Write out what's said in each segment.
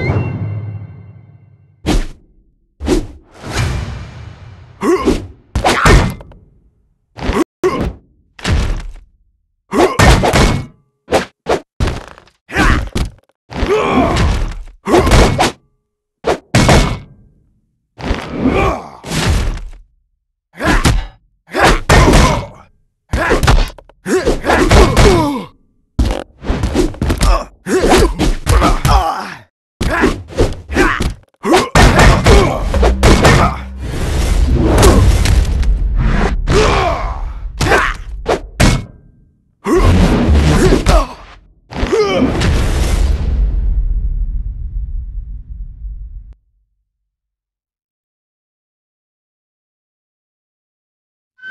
Ugh!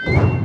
you.